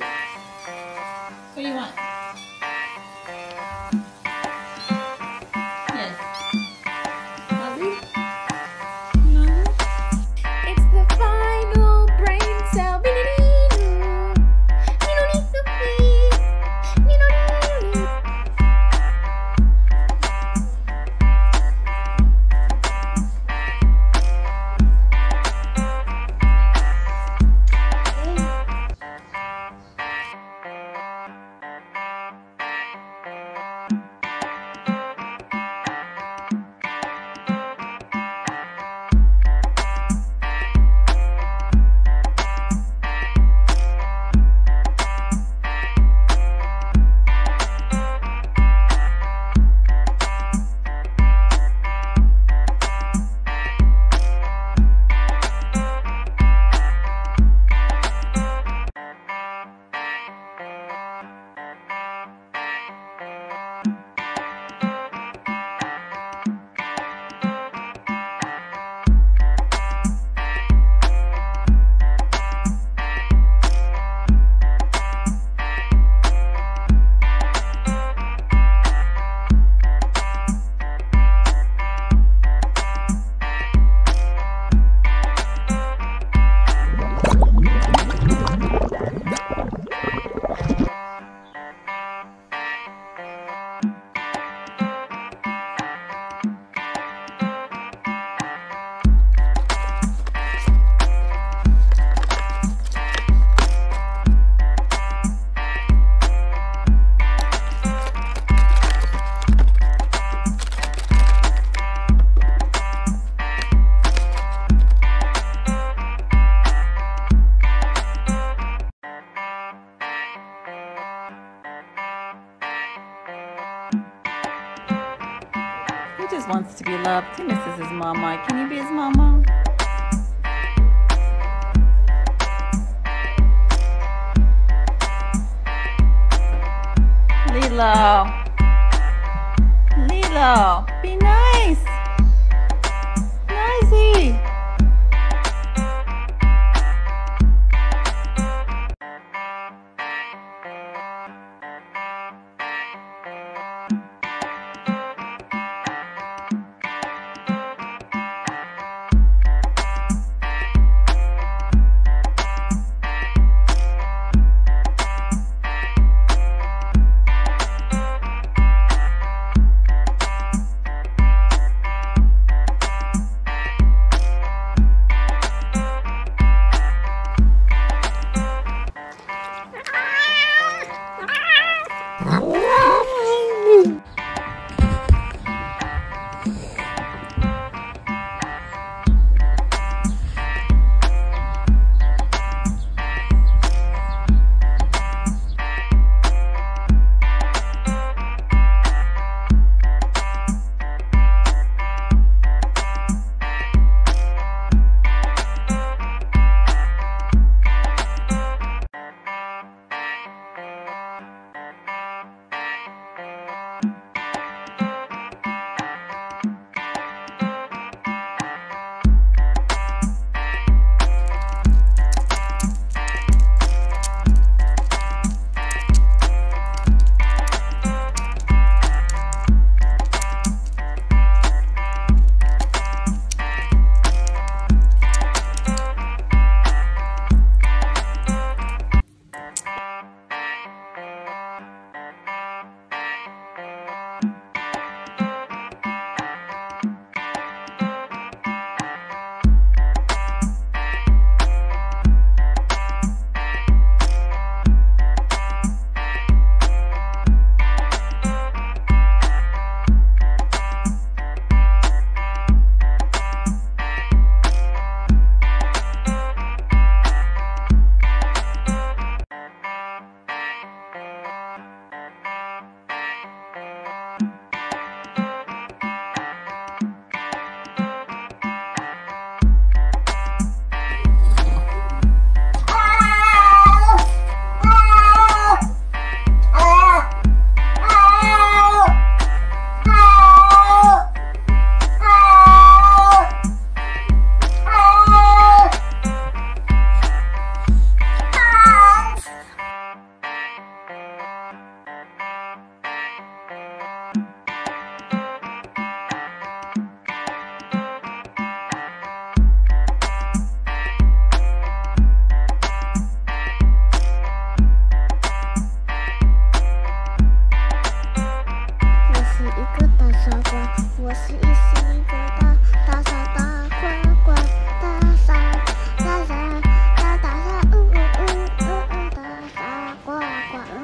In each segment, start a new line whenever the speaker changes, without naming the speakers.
What do you want? Just wants to be loved. He misses his mama. Can you be his mama? Lilo. Lilo. Be nice.
Give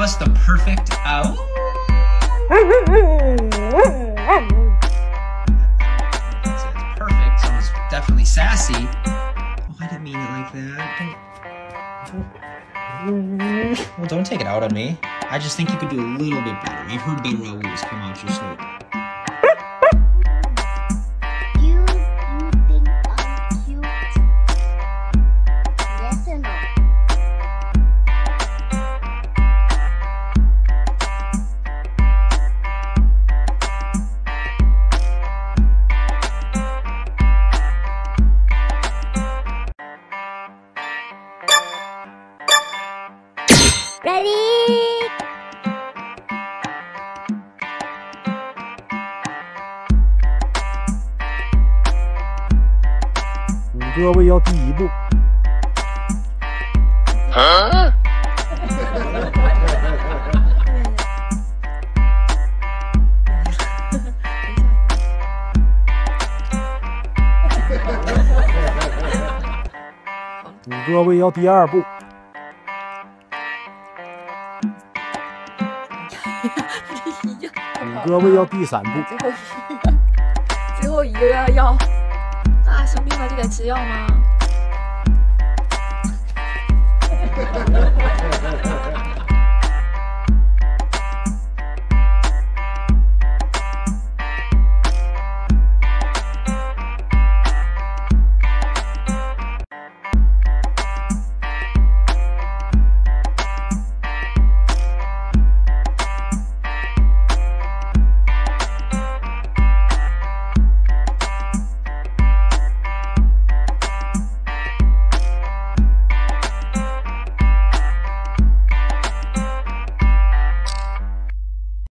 us the perfect it. Perfect. Sounds definitely sassy. Mean it like that. Don't... Well, don't take it out on me. I just think you could do a little bit better. You've heard better always come out your snoot.
Ready?
胳膊要第一步。五胳膊要第二步。你哥为要第三步？
最后一个，最后一个要。那生病了就得吃药吗？